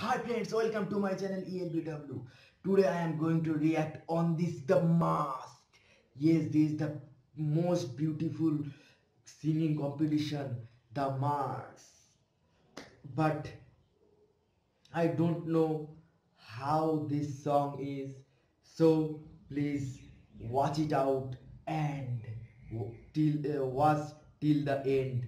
hi friends welcome to my channel elbw today i am going to react on this the mask. Yes this is the most beautiful singing competition the mask. But i don't know how this song is so please watch it out and till uh, watch till the end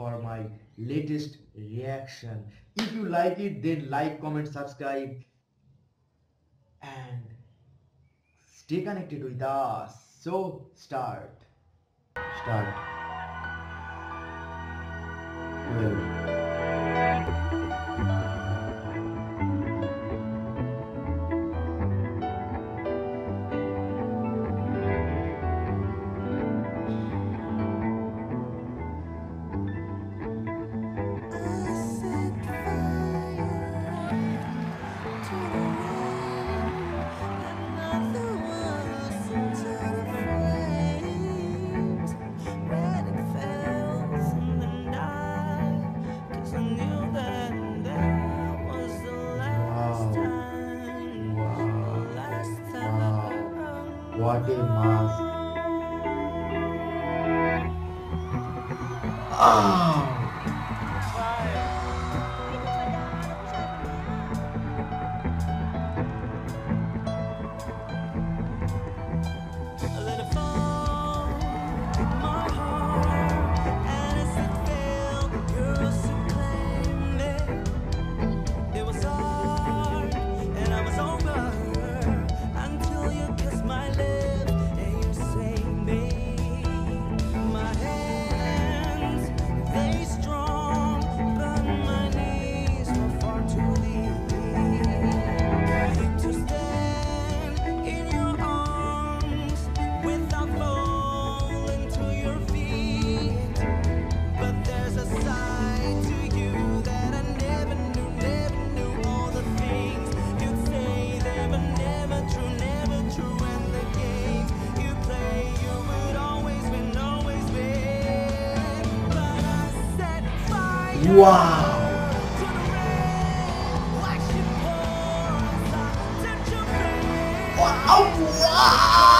for my latest reaction. If you like it, then like, comment, subscribe and stay connected with us. So start. Start. বটে মাছ আহ Wow. Wow. wow.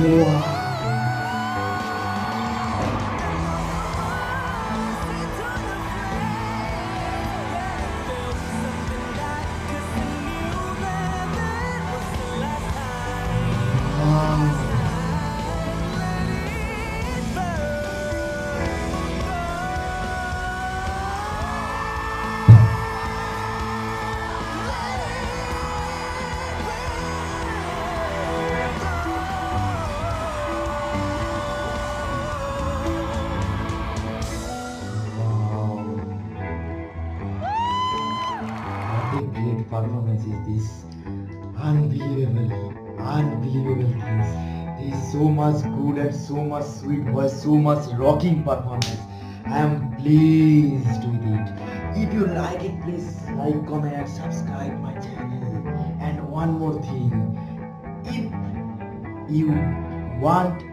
Wow. Wow. performance is this unbelievable, unbelievable things. There is so much good and so much sweet voice, so much rocking performance. I am pleased with it. If you like it, please like, comment, subscribe my channel. And one more thing, if you want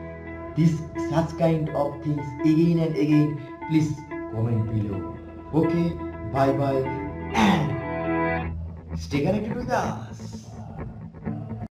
this such kind of things again and again, please comment below. Okay, bye bye and stay connected with us.